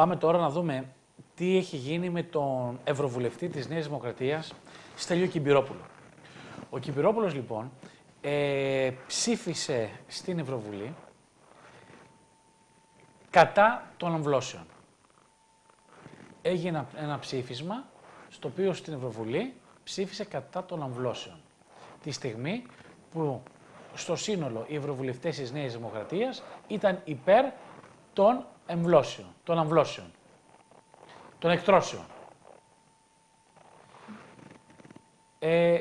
Πάμε τώρα να δούμε τι έχει γίνει με τον Ευρωβουλευτή της Νέας Δημοκρατίας, Στέλιο Κυμπυρόπουλο. Ο Κυμπυρόπουλος λοιπόν ε, ψήφισε στην Ευρωβουλή κατά των αμβλώσεων. Έγινε ένα ψήφισμα στο οποίο στην Ευρωβουλή ψήφισε κατά των αμβλώσεων. Τη στιγμή που στο σύνολο οι ευρωβουλευτές της Νέας Δημοκρατίας ήταν υπέρ των εμβλώσεων, των αμβλώσεων, των εκτρώσεων. Ε,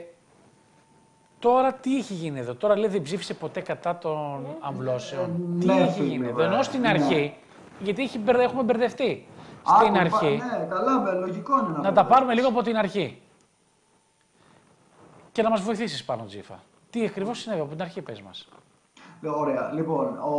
τώρα τι έχει γίνει εδώ, τώρα λέει δεν ψήφισε ποτέ κατά των αμβλώσεων. τι ναι, έχει φίλε, γίνει; εδώ, βέβαια. ενώ στην Ναι. αρχή, γιατί έχει, μπερδε- έχουμε μπερδευτεί. Στην Άκου, αρχή, Ναι, καλά, με, λογικό είναι να να τα μπερδεύεις. πάρουμε λίγο από την αρχή. Και να μας βοηθήσεις πάνω, Τζίφα. Τι ακριβώς συνέβη από την αρχή, πες μας. Ωραία. Λοιπόν, ο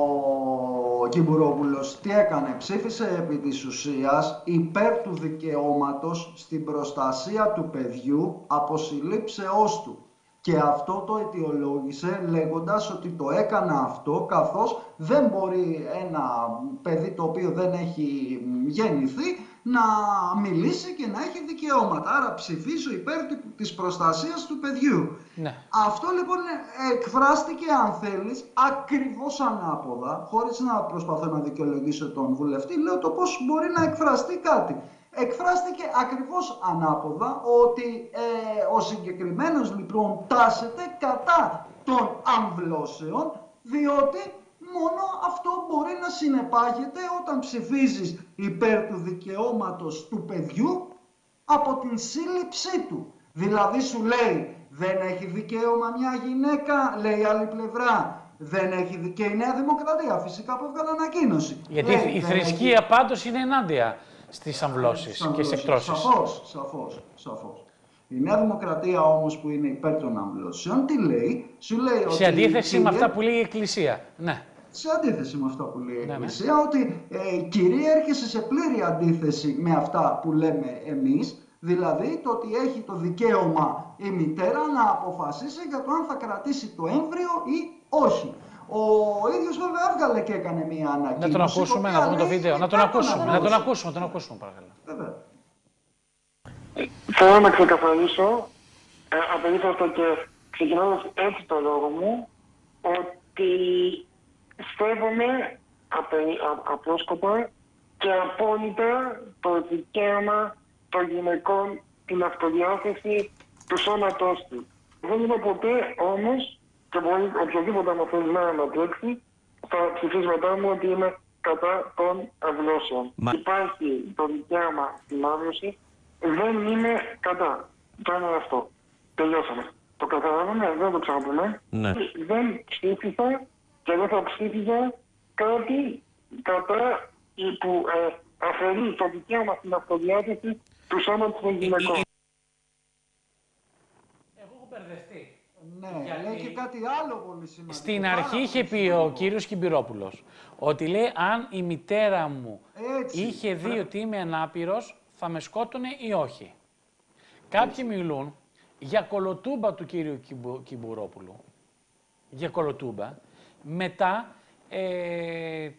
Κιμπουρόπουλος τι έκανε, ψήφισε επί της ουσίας υπέρ του δικαιώματος στην προστασία του παιδιού από συλλήψεώς του. Και αυτό το αιτιολόγησε λέγοντας ότι το έκανα αυτό καθώς δεν μπορεί ένα παιδί το οποίο δεν έχει γεννηθεί να μιλήσει και να έχει δικαιώματα. Άρα ψηφίζω υπέρ του- της προστασίας του παιδιού. Ναι. Αυτό λοιπόν εκφράστηκε, αν θέλεις, ακριβώς ανάποδα, χωρίς να προσπαθώ να δικαιολογήσω τον βουλευτή, λέω το πώς μπορεί να εκφραστεί κάτι. Εκφράστηκε ακριβώς ανάποδα ότι ε, ο συγκεκριμένος λοιπόν τάσεται κατά των αμβλώσεων, διότι μόνο αυτό μπορεί να συνεπάγεται όταν ψηφίζεις υπέρ του δικαιώματος του παιδιού από την σύλληψή του. Δηλαδή σου λέει δεν έχει δικαίωμα μια γυναίκα, λέει η άλλη πλευρά. Δεν έχει δικαίωμα η Νέα Δημοκρατία, φυσικά που έβγαλε ανακοίνωση. Γιατί Λέει, η δεν θρησκεία πάντως είναι ενάντια στις αμβλώσεις στις και στις αμβλώσεις. εκτρώσεις. Σαφώς, σαφώς, σαφώς. Η Νέα Δημοκρατία όμως που είναι υπέρ των αμβλώσεων, τι λέει, σου λέει ότι... Σε αντίθεση με κυρία- αυτά που λέει η Εκκλησία. Ναι. Σε αντίθεση με αυτά που λέει η Ναι, ναι. Εκκλησία, ότι ε, κυρίαρχησε σε πλήρη αντίθεση με αυτά που λέμε εμείς, δηλαδή το ότι έχει το δικαίωμα η μητέρα να αποφασίσει για το αν θα κρατήσει το έμβριο ή όχι. Ο ίδιος βέβαια έβγαλε και έκανε μία ανακοίνωση. Να τον ακούσουμε, η να οποία δούμε το λέει βίντεο. Να τον υπέρ των ακούσουμε, να τον αμβλώσεων. ακούσουμε, τον ακούσουμε παρακαλώ. Βέβαια. Θέλω να ξεκαθαρίσω, ε, απερίφραστα και ξεκινώντας έτσι το λόγο μου, ότι σέβομαι απε- α- απρόσκοπα και απόλυτα το δικαίωμα των γυναικών την αυτοδιάθεση του σώματός τους. Δεν είμαι ποτέ όμως, και μπορεί οποιοδήποτε μου θέλει να ανατρέξει, στα ψηφίσματά μου ότι είμαι κατά των αυλώσεων. Μα- Υπάρχει το δικαίωμα στην άβρωση, δεν είμαι κατά. Το ένα είναι αυτό. Τελειώσαμε. Το καταλάβαμε, δεν το ξαναπούμε. Ναι. Δεν ψήφισα και δεν θα ψήφιζα κάτι κατά ή που ε, αφαιρεί το δικαίωμα στην αυτοδιάθεση του σώματος των γυναικών. Εγώ έχω μπερδευτεί. Ναι, Γιατί- λέει και κάτι άλλο πολύ σημαντικό. Στην πάρα αρχή πολύ είχε πει ο σημαντικό. κύριος Κυμπυρόπουλος ότι λέει αν η μητέρα μου Έτσι. είχε δει ότι είμαι ανάπηρος θα με σκότωνε ή όχι. Κάποιοι μιλούν για κολοτούμπα του κύριου Κυμπου- Κυμπουρόπουλου. Για κολοτούμπα. Μετά ε,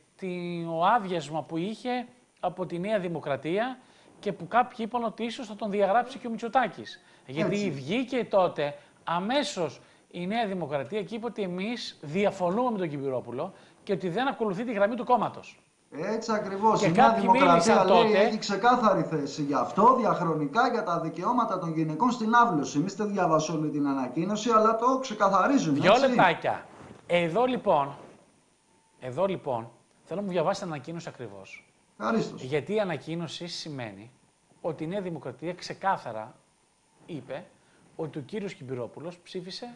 το άδειασμα που είχε από τη Νέα Δημοκρατία και που κάποιοι είπαν ότι ίσως θα τον διαγράψει και ο Μητσοτάκης. Γιατί Έτσι. βγήκε τότε αμέσως η Νέα Δημοκρατία και είπε ότι εμείς διαφωνούμε με τον Κυμπυρόπουλο και ότι δεν ακολουθεί τη γραμμή του κόμματος. Έτσι ακριβώς. Και Η Νέα κάποιοι Δημοκρατία μίλησαν λέει τότε- έχει ξεκάθαρη θέση γι' αυτό διαχρονικά για τα δικαιώματα των γυναικών στην άβλωση. Εμείς δεν διαβάσω όλη την ανακοίνωση, αλλά το ξεκαθαρίζουν. Δυο έτσι. λεπτάκια. Εδώ λοιπόν, εδώ λοιπόν, θέλω να μου διαβάσετε την ανακοίνωση ακριβώς. Ευχαρίστως. Γιατί η ανακοίνωση σημαίνει ότι η Νέα Δημοκρατία ξεκάθαρα είπε ότι ο κύριος Κυμπυρόπουλος ψήφισε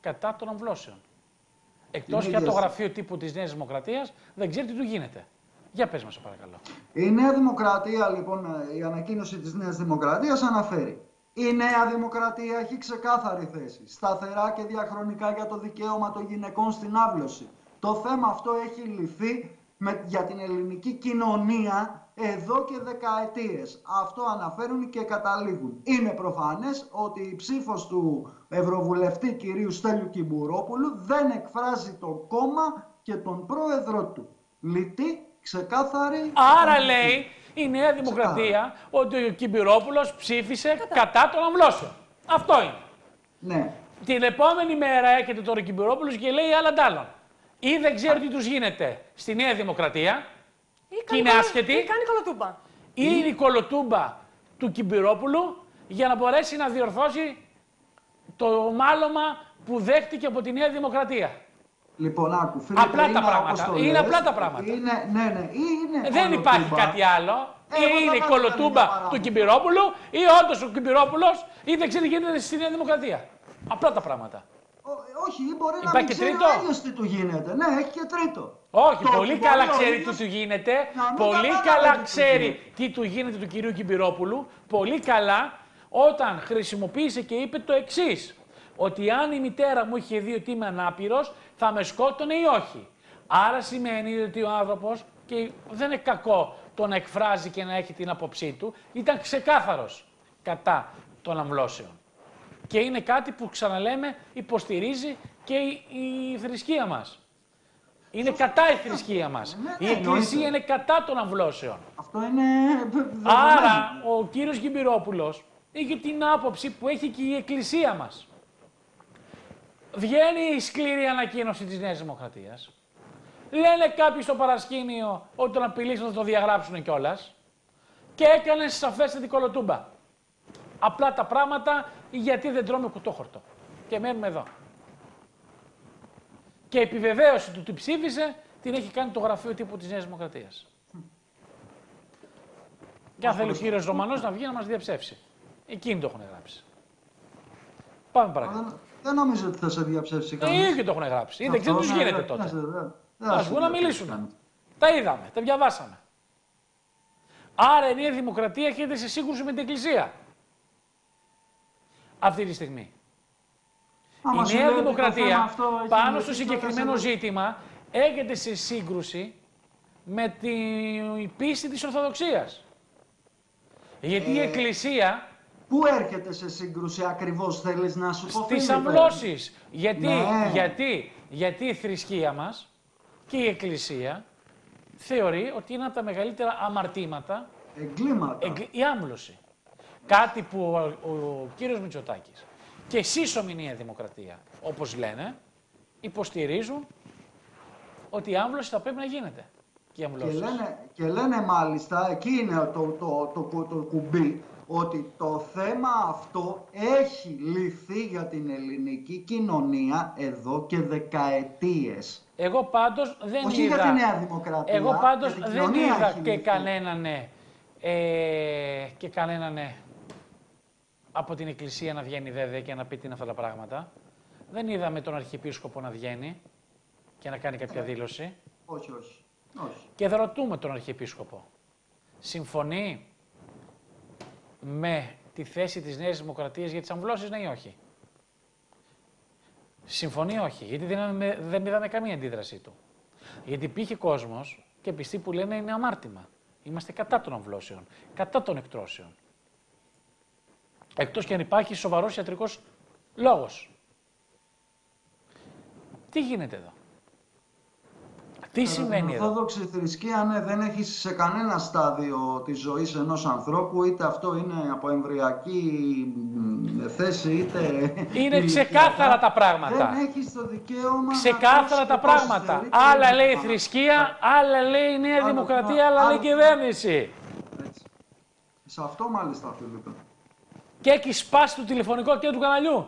κατά των αμβλώσεων. Εκτός Είναι και από το ίδια- γραφείο τύπου της Νέας Δημοκρατίας δεν ξέρει τι του γίνεται. Για πες μας, σε παρακαλώ. Η Νέα Δημοκρατία, λοιπόν, ε, η ανακοίνωση της Νέας Δημοκρατίας αναφέρει η Νέα Δημοκρατία έχει ξεκάθαρη θέση, σταθερά και διαχρονικά για το δικαίωμα των γυναικών στην άβλωση. Το θέμα αυτό έχει λυθεί με, για την ελληνική κοινωνία εδώ και δεκαετίες. Αυτό αναφέρουν και καταλήγουν. Είναι προφανές ότι η ψήφος του Ευρωβουλευτή κυρίου Στέλιου Κυμπουρόπουλου δεν εκφράζει το κόμμα και τον πρόεδρο του. Λυτή ξεκάθαρη. Άρα λέει η Νέα Δημοκρατία ότι ο Κυμπυρόπουλος ψήφισε κατά, των αμβλώσεων. Αυτό είναι. Ναι. Την επόμενη μέρα έρχεται τώρα ο Κυμπυρόπουλος και λέει άλλα ντάλλον. Ή δεν ξέρω τι τους γίνεται στη Νέα Δημοκρατία, Ή Και κάνει είναι κολο- άσχετη. Ή κάνει κολοτούμπα. ή είναι η κολοτούμπα του Κυμπυρόπουλου για να μπορέσει να διορθώσει το μάλωμα που δέχτηκε από τη Νέα Δημοκρατία. Λοιπόν, άκου, Φίλιππε, Απλά τα είναι πράγματα. όπως το Είναι λες. απλά τα πράγματα. Είναι, ναι, ναι. Ή είναι Ε, Δεν υπάρχει κολοτούμπα. κάτι άλλο. Ε, ή εγώ θα είναι η κάνω κολοτούμπα μια παράδοση. του Κυμπυρόπουλου ή όντως ο Κυμπυρόπουλο ή δεν ξέρει τι γίνεται στη Νέα Δημοκρατία. Απλά τα πράγματα. Ω- όχι, ή μπορεί να Υπάρχει μην και ξέρει τρίτο; ο ίδιος τι του γίνεται. Ναι, έχει και τρίτο. Όχι, Το πολύ ότι καλά μπορεί ο ξέρει ίδιος τι του γίνεται. να μην Πολύ καταλάβει καλά τι του ξέρει γίνεται. τι του γίνεται του κυρίου Κυμπυρόπουλου. Πολύ καλά όταν χρησιμοποίησε και είπε το εξής. Ότι αν η μητέρα μου είχε δει ότι είμαι ανάπηρος, θα με σκότωνε ή όχι. Άρα σημαίνει ότι ο άνθρωπος, και δεν είναι κακό το να εκφράζει και να έχει την άποψή του, ήταν ξεκάθαρος κατά των αμβλώσεων. Και είναι κάτι που ξαναλέμε υποστηρίζει και η, η θρησκεία μας. Είναι κατά η θρησκεία μας. Ναι, Η ναι, Εκκλησία εννοείται. είναι κατά των αμβλώσεων. Αυτό είναι δεδομένο. Άρα ο κύριος Γιμπυρόπουλος είχε την άποψη που έχει και η Εκκλησία μας. Βγαίνει η σκληρή ανακοίνωση της Νέας Δημοκρατίας. Λένε κάποιοι στο παρασκήνιο ότι τον απειλήσαν θα το διαγράψουν κιόλας. Και έκανε σαφέστατη κολοτούμπα. Απλά τα πράγματα γιατί δεν τρώμε κουτόχορτο. Και μένουμε εδώ. Και η επιβεβαίωση του τι ψήφισε την έχει κάνει το γραφείο τύπου της Νέας Δημοκρατίας. Και αν θέλει ο κύριος Ρωμανός να βγει να μας διαψεύσει. Εκείνοι το έχουν γράψει. Πάμε παρακάτω. Δεν, δεν νομίζω ότι θα σε διαψεύσει Οι κανείς. ίδιοι το έχουν γράψει. Δεν ξέρω τι Αυτό, του ναι, γίνεται δεν- τότε. δεν- δεν- δεν Α θα βγουν σε να διαψεύσει μιλήσουν. κανείς. Τα είδαμε, τα διαβάσαμε. Άρα η Νέα Δημοκρατία έρχεται σε σύγκρουση με την Εκκλησία. Αυτή τη στιγμή. Άμα η σου Νέα λέει ότι το Δημοκρατία θέμα αυτό έχει πάνω λυθεί, στο τότε συγκεκριμένο σε- ζήτημα έρχεται σε σύγκρουση με την πίστη της Ορθοδοξίας. Γιατί η Ε, Εκκλησία Πού έρχεται σε σύγκρουση ακριβώς θέλεις να σου πω στις Φίλιππε; αμβλώσεις. Γιατί, Ναι. γιατί, γιατί η θρησκεία μας και η Εκκλησία θεωρεί ότι είναι από τα μεγαλύτερα αμαρτήματα Εγκλήματα. εγκλ- η άμβλωση. Κάτι που ο, ο κύριος Μητσοτάκης και η σύσσωμη Νέα Δημοκρατία, όπως λένε, υποστηρίζουν ότι η άμβλωση θα πρέπει να γίνεται. Και οι Και αμβλώσεις. λένε, και λένε μάλιστα, εκεί είναι το, το, το, κου- το κουμπί, ότι το θέμα αυτό έχει λυθεί για την ελληνική κοινωνία εδώ και δεκαετίες. Εγώ πάντως δεν Όχι είδα... για τη Νέα Δημοκρατία. Εγώ πάντως για την δεν κοινωνία είδα έχει και λυθεί. κανέναν ε, και κανέναν από την Εκκλησία να βγαίνει βέβαια και να πει τι είναι αυτά τα πράγματα. Δεν είδαμε τον Αρχιεπίσκοπο να βγαίνει και να κάνει κάποια δήλωση. Όχι, όχι. όχι. Και θα ρωτούμε τον Αρχιεπίσκοπο. Συμφωνεί; Με τη θέση της Νέας Δημοκρατίας για τις αμβλώσεις, ναι ή όχι; Συμφωνεί όχι, γιατί δεν, είδαμε- δεν είδαμε καμία αντίδρασή του. Γιατί υπήρχε κόσμος και πιστοί που λένε είναι αμάρτημα. Είμαστε κατά των αμβλώσεων, κατά των εκτρώσεων. Εκτός και αν υπάρχει σοβαρός ιατρικός λόγος. Τι γίνεται εδώ; Τι συμβαίνει Η εδώ; Ορθόδοξη θρησκεία ναι, δεν έχεις σε κανένα στάδιο της ζωής ενός ανθρώπου, είτε αυτό είναι από εμβριακή μ, θέση, είτε Είναι ηλικιακά. ξεκάθαρα τα πράγματα. Δεν έχεις το δικαίωμα να Ξεκάθαρα ακούσει τα και πώς πράγματα. θεωρείται Άλλα λέει η παραπάνω. θρησκεία, άλλα λέει η Νέα Άλλο Δημοκρατία, θέμα, άλλα λέει η άλλο κυβέρνηση. Έτσι. Σε αυτό μάλιστα, Φίλιππε. Και έχεις σπάσει το τηλεφωνικό και του καναλιού.